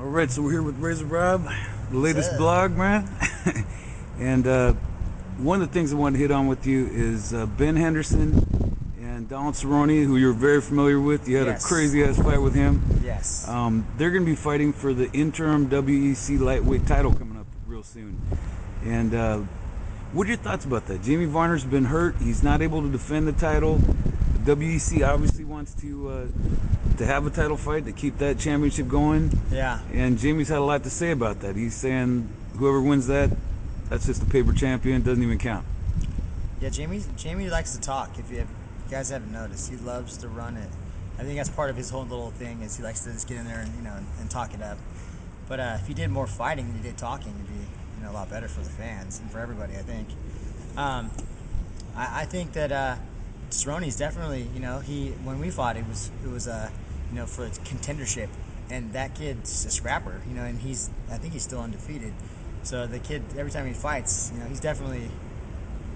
All right, so we're here with Razor Rob, the latest Sir. blog, man. and uh, one of the things I wanted to hit on with you is uh, Ben Henderson and Donald Cerrone, who you're very familiar with. You had Yes. a crazy ass fight with him. Yes. Um, they're going to be fighting for the interim WEC lightweight title coming up real soon. And uh, what are your thoughts about that? Jamie Varner's been hurt. He's not able to defend the title. The WEC obviously wants to uh, to have a title fight to keep that championship going. yeah. And Jamie's had a lot to say about that. He's saying whoever wins that, that's just a paper champion. Doesn't even count. Yeah, Jamie. Jamie likes to talk. If you, have, if you guys haven't noticed, he loves to run it. I think that's part of his whole little thing is he likes to just get in there and you know and, and talk it up. But uh, if he did more fighting than he did talking, it'd be you know a lot better for the fans and for everybody. I think. Um, I, I think that uh, Cerrone's definitely you know he when we fought it was it was uh, you know for its contendership and that kid's a scrapper you know and he's I think he's still undefeated. So the kid every time he fights you know he's definitely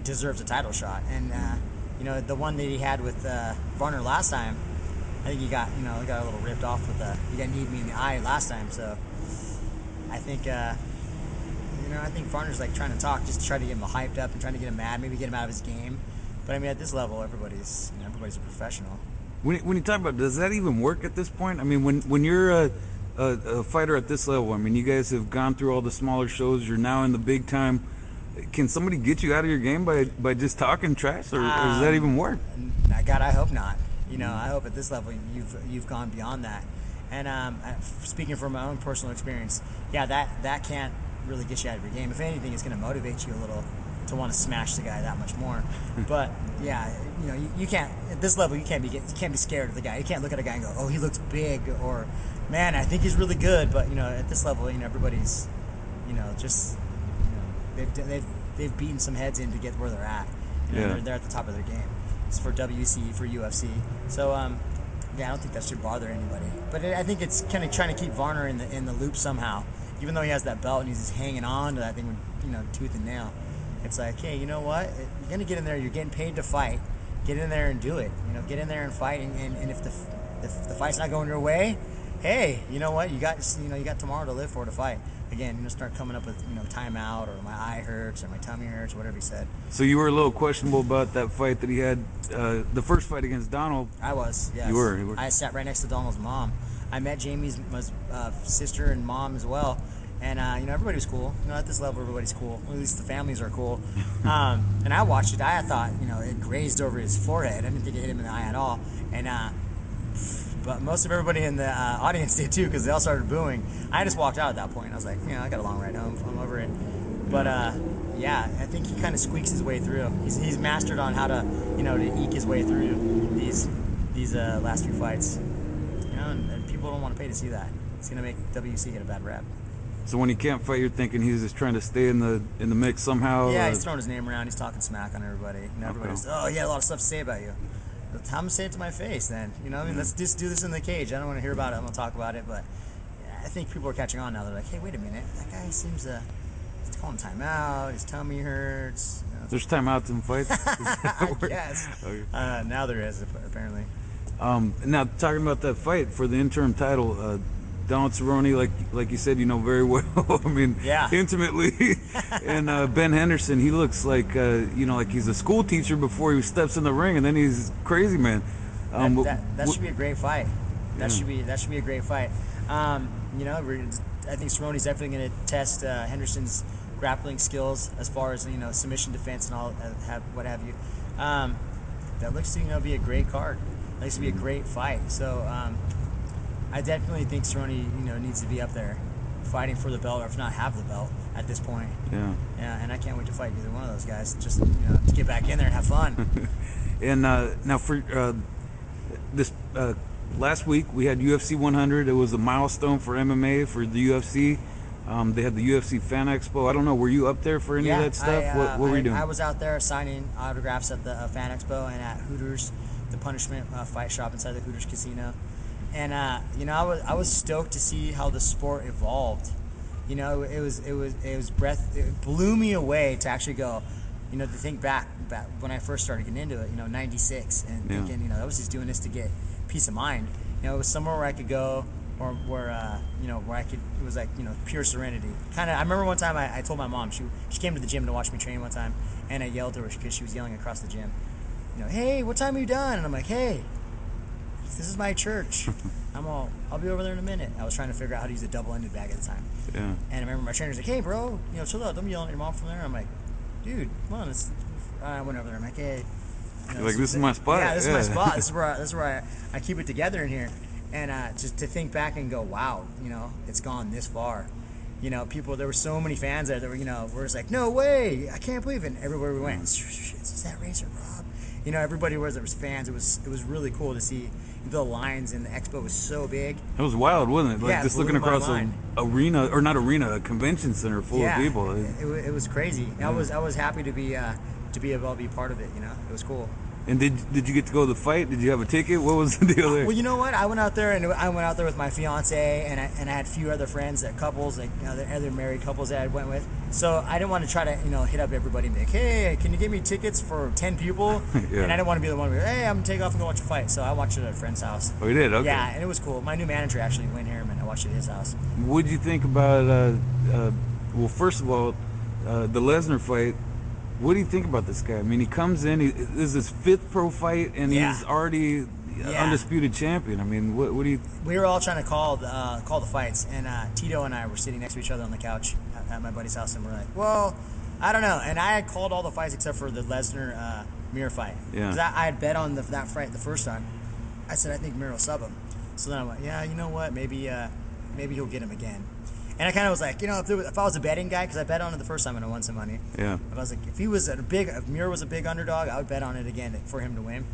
deserves a title shot. And uh, you know, the one that he had with uh, Varner last time, I think he got you know he got a little ripped off with the he got kneed me in the eye last time. So I think uh, you know I think Varner's like trying to talk, just to try to get him hyped up and trying to get him mad, maybe get him out of his game. But I mean, at this level, everybody's you know, everybody's a professional. When, when you talk about, does that even work at this point? I mean, when when you're a, a, a fighter at this level, I mean, you guys have gone through all the smaller shows. You're now in the big time. Can somebody get you out of your game by, by just talking trash, or, or does that Um, even work? God, I hope not. You know, I hope at this level you've you've gone beyond that. And um, speaking from my own personal experience, yeah, that that can't really get you out of your game. If anything, it's going to motivate you a little to want to smash the guy that much more. but yeah, you know, you, you can't at this level you can't be you can't be scared of the guy. You can't look at a guy and go, oh, he looks big, or man, I think he's really good. But you know, at this level, you know, everybody's you know just you know, they've, they've they've beaten some heads in to get where they're at. You know, Yeah. they're, they're at the top of their game. It's for WEC for UFC. So um, yeah, I don't think that should bother anybody. But it, I think it's kind of trying to keep Varner in the in the loop somehow. Even though he has that belt and he's just hanging on to that thing with you know tooth and nail. It's like, hey, you know what? You're gonna get in there. You're getting paid to fight. Get in there and do it. You know, get in there and fight. And, and, and if the if the fight's not going your way, hey, you know what? You got you know you got tomorrow to live for to fight. Again, you know, start coming up with you know timeout or my eye hurts or my tummy hurts, whatever he said. So you were a little questionable about that fight that he had, uh, the first fight against Donald. I was. Yes. You were, you were. I sat right next to Donald's mom. I met Jamie's uh, sister and mom as well. And uh, you know everybody was cool. You know at this level everybody's cool. At least the families are cool. Um, and I watched it. I thought you know it grazed over his forehead. I didn't think it hit him in the eye at all. And uh, but most of everybody in the uh, audience did too because they all started booing. I just walked out at that point. I was like, you know, I got a long ride home. I'm over it. But uh, yeah, I think he kind of squeaks his way through. He's, he's mastered on how to, you know, to eke his way through these these uh, last few fights. You know, and, and people don't want to pay to see that. It's gonna make WEC get a bad rap. So when he can't fight, you're thinking he's just trying to stay in the in the mix somehow. Yeah, or- he's throwing his name around. He's talking smack on everybody. You know, Okay. everybody's, oh, he had a lot of stuff to say about you. Him to say it to my face then. You know, I mean, let's just do this in the cage. I don't want to hear about it. I'm going to talk about it. But I think people are catching on now. They're like, hey, wait a minute. That guy seems to, he's calling timeout. His tummy hurts. You know, There's timeouts in fights. I guess. Okay. Uh, now there is, apparently. Um, now talking about that fight for the interim title, uh, Donald Cerrone, like like you said, you know very well. I mean, Yeah. intimately. and uh, Ben Henderson, he looks like uh, you know like he's a school teacher before he steps in the ring, and then he's crazy man. Um, that, that, that should be a great fight. That Yeah. should be that should be a great fight. Um, you know, I think Cerrone's definitely going to test uh, Henderson's grappling skills as far as you know submission defense and all uh, have what have you. Um, that looks to you know be a great card. That looks to be a great fight. So um, I definitely think Cerrone you know needs to be up there fighting for the belt, or if not have the belt at this point. yeah. Yeah, and I can't wait to fight either one of those guys. Just you know to get back in there and have fun. And uh, now for uh, this uh, last week, we had UFC 100. It was a milestone for MMA for the UFC. Um, they had the UFC Fan Expo. I don't know. Were you up there for any of that stuff? I, uh, what, what were I, you doing? I was out there signing autographs at the uh, Fan Expo and at Hooters, the Punishment uh, Fight Shop inside the Hooters Casino. And uh, you know, I was I was stoked to see how the sport evolved. You know, it was it was it was breath. It blew me away to actually go. You know, to think back back when I first started getting into it. You know, '96, and Yeah. thinking, you know, I was just doing this to get peace of mind. You know, it was somewhere where I could go or where uh, you know where I could it was like you know pure serenity. Kind of. I remember one time I, I told my mom she she came to the gym to watch me train one time, and I yelled at her because she was yelling across the gym. You know, hey, what time are you done? And I'm like, hey, this is my church. I'm all, I'll be over there in a minute. I was trying to figure out how to use a double-ended bag at the time. Yeah. And I remember my trainer's like, hey, bro, you know, chill out. Don't be yelling at your mom from there. I'm like, dude, come on. It's, I went over there. I'm like, hey. you know, You're like, "This is my spot." Yeah, this is my spot. This is where I, this is where I, I keep it together in here. And uh, just to think back and go, wow, you know, it's gone this far. You know, people, there were so many fans there that were, you know, were just like, no way, I can't believe it. And everywhere we went, is that Razor Rob? You know, everybody was, there was fans. It was, it was really cool to see the lines and the expo was so big. It was wild, wasn't it? Like Yeah, just looking across a mind. arena or not arena, a convention center full yeah, of people. It- It, it was crazy. I was, I was happy to be, uh, to be able to be part of it. You know, it was cool. And did did you get to go to the fight? Did you have a ticket? What was the deal there? Well, you know what? I went out there and I went out there with my fiance and I, and I had a few other friends, that couples, like you know, the other married couples that I went with. So I didn't want to try to you know hit up everybody and be like, hey, can you give me tickets for ten people? Yeah. And I didn't want to be the one who, hey, I'm gonna take off and go watch a fight. So I watched it at a friend's house. oh, you did? Okay. Yeah, and it was cool. My new manager actually, Wayne Harriman, I watched it at his house. What'd you think about? Uh, uh, well, first of all, uh, the Lesnar fight. What do you think about this guy? I mean, he comes in. He, this is his fifth pro fight, and Yeah. he's already Yeah. undisputed champion. I mean, what, what do you? we were all trying to call the, uh, call the fights, and uh, Tito and I were sitting next to each other on the couch at, at my buddy's house, and we're like, "Well, I don't know." And I had called all the fights except for the Lesnar uh, Mir fight. Yeah. I, I had bet on the, that fight the first time. I said I think Mir will sub him. So then I went, "Yeah, you know what? Maybe uh, maybe he'll get him again." And I kind of was like, you know, if, there was, if I was a betting guy, because I bet on it the first time and I won some money. Yeah. If I was like, if he was a big, if Mir was a big underdog, I would bet on it again for him to win.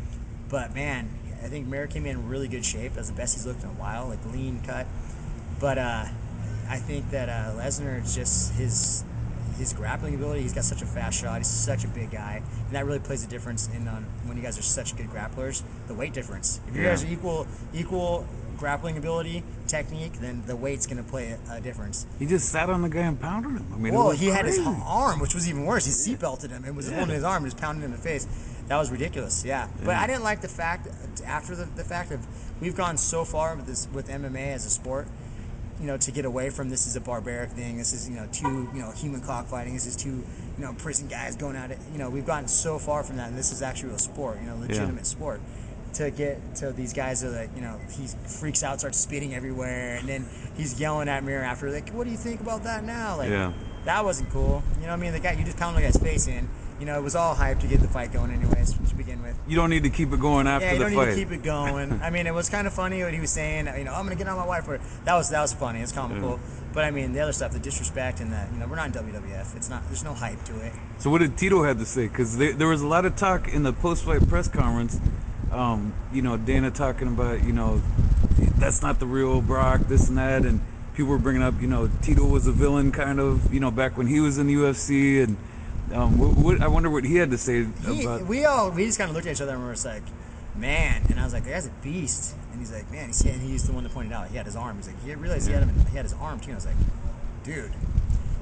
But man, I think Mir came in really good shape. That's the best he's looked in a while, like lean cut. But uh, I think that uh, Lesnar is just his his grappling ability. He's got such a fast shot. He's such a big guy, and that really plays a difference in on when you guys are such good grapplers. The weight difference. If you Yeah. guys are equal equal grappling ability, technique, then the weight's going to play a, a difference. He just sat on the guy and pounded him. I mean, Well, he had his arm, which was even worse. He seatbelted him and was Yeah. holding his arm, just pounding him in the face. That was ridiculous. Yeah, but I didn't like the fact after the, the fact of we've gone so far with this with MMA as a sport. You know, to get away from this is a barbaric thing. This is you know two you know human cockfighting. This is two you know prison guys going at it. You know, we've gotten so far from that, and this is actually a sport. You know, legitimate sport. To get to these guys are like, you know, he freaks out, starts spitting everywhere, and then he's yelling at me after, like, "What do you think about that now?" Like, Yeah. that wasn't cool. You know what I mean? The guy, you just pounded the guy's face in. You know, it was all hype to get the fight going, anyways, to begin with. You don't need to keep it going after the fight. Yeah, you don't fight. need to keep it going. I mean, it was kind of funny what he was saying. You know, I'm gonna get on my wife for that was that was funny. It's comical. But I mean, the other stuff, the disrespect and the you know, we're not in WWF. It's not. There's no hype to it. So what did Tito have to say? Because there was a lot of talk in the post-fight press conference. Um, you know, Dana talking about you know that's not the real Brock, this and that, and people were bringing up you know Tito was a villain kind of you know back when he was in the UFC, and um, what, what, I wonder what he had to say He, about. we all we just kind of looked at each other and we were just like, man. And I was like, guy's a beast. And he's like, man. He's, and he's the one that pointed out he had his arm. He's like, he realized he had him. He had his arm too. And I was like, dude.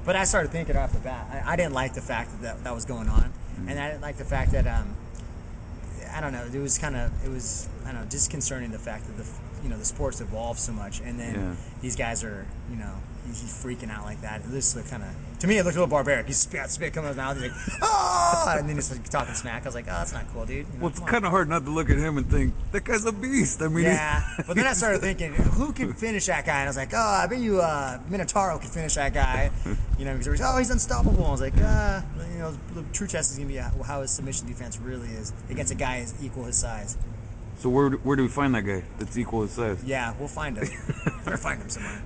But I started thinking off the bat. I, I didn't like the fact that, that that was going on, and I didn't like the fact that um, I don't know. It was kind of it was I don't know disconcerting the fact that the you know the sports evolved so much, and then Yeah. these guys are you know he's, he's freaking out like that. It looked kind of to me it looked a little barbaric. He spit spit coming out of his mouth. He's like ah, and then he's like talking smack. I was like, oh, that's not cool, dude. You know, well, it's kind of hard not to look at him and think that guy's a beast. I mean, Yeah, but then I started thinking, who can finish that guy? And I was like, oh, I bet you uh, Minotauro can finish that guy. You know, because oh, he's unstoppable. I was like, uh, you know, the true test is gonna be how how his submission defense really is against a guy is equal his size. So where where do we find that guy that's equal his size? Yeah, we'll find him. Better find him somewhere.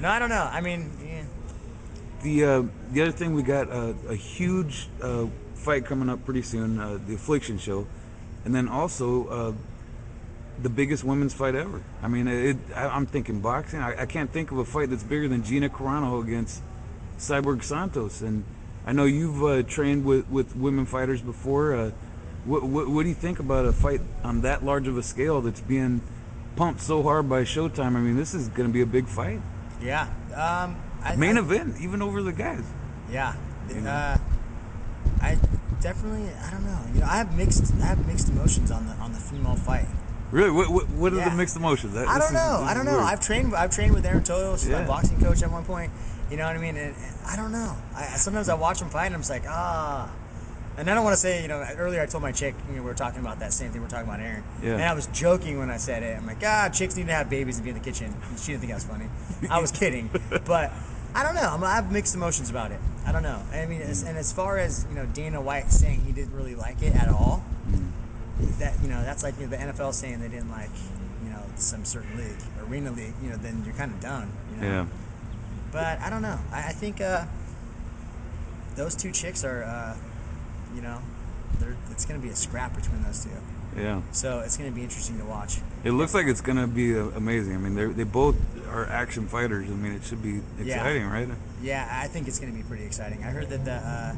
No, I don't know. I mean, yeah. The uh, the other thing we got uh, a huge uh, fight coming up pretty soon, uh, the Affliction show, and then also uh, the biggest women's fight ever. I mean, it, I, I'm thinking boxing. I, I can't think of a fight that's bigger than Gina Carano against Cyborg Santos. And I know you've uh, trained with, with women fighters before. What, what, what do you think about a fight on that large of a scale that's being pumped so hard by Showtime? I mean, this is going to be a big fight. yeah. Um, I, Main I, event, even over the guys. Yeah. You know? Uh, I definitely. I don't know. You know, I have mixed. I have mixed emotions on the on the female fight. Really? What, what, what are Yeah. the mixed emotions? That- I don't know. this I don't know. Weird. I've trained. I've trained with Erin Toughill. She's my boxing coach at one point. You know what I mean? And, and I don't know. I, sometimes I watch them fight, and I'm just like, ah. And I don't want to say, you know, earlier I told my chick, you know, we were talking about that same thing we are talking about Erin. Yeah. And I was joking when I said it. I'm like, ah, chicks need to have babies and be in the kitchen. And she didn't think I was funny. I was kidding. But I don't know. I'm, I have mixed emotions about it. I don't know. I mean, as, and as far as, you know, Dana White saying he didn't really like it at all, that, you know, that's like you know, the NFL saying they didn't like, you know, some certain league, arena league, you know, then you're kind of done. You know? Yeah. But I don't know. I, I think uh, those two chicks are, uh, you know, it's going to be a scrap between those two. Yeah. So it's going to be interesting to watch. It looks like it's gonna be uh, amazing. I mean, they they both are action fighters. I mean, it should be Yeah. exciting, right? Yeah, I think it's going to be pretty exciting. I heard that the uh,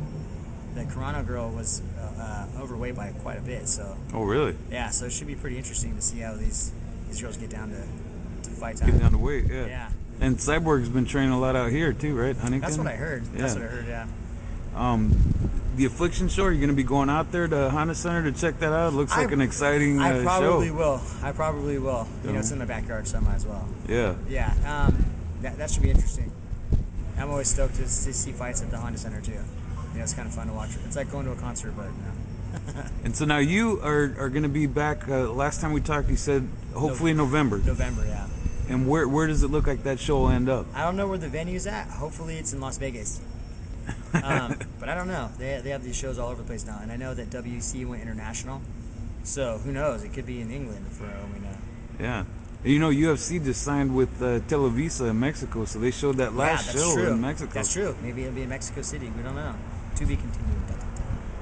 the Carano girl was uh, uh, overweight by quite a bit. So Oh, really? yeah, so it should be pretty interesting to see how these these girls get down to, to fight time. Get down to weight. Yeah. Yeah. And Cyborg's been training a lot out here too, right? Huntington. That's what I heard. That's Yeah. what I heard. Yeah. Um, the Affliction Show. Are you going to be going out there to Honda Center to check that out? It looks I- like an exciting uh, I probably show. will. I probably will. You know, it's in the backyard, so I might as well. Yeah. Yeah, um, that, that should be interesting. I'm always stoked to, to see fights at the Honda Center too. You know, it's kind of fun to watch. It's like going to a concert, but no. And so now you are, are going to be back. Uh, last time we talked, you said hopefully in November. November, yeah. And where where does it look like that show will end up? I don't know where the venue's at. Hopefully, it's in Las Vegas. Um, but I don't know. They, they have these shows all over the place now, and I know that WEC went international. So who knows? It could be in England for all we know. Yeah. You know, UFC just signed with uh, Televisa in Mexico, so they showed that last yeah, show true. in Mexico. That's true. Maybe it'll be in Mexico City. We don't know. To be continued.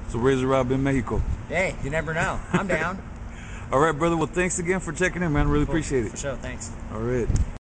So Razor Rob in Mexico. Hey, you never know. I'm down. All right, brother. Well, thanks again for checking in, man. Really appreciate it. For sure. Thanks. All right.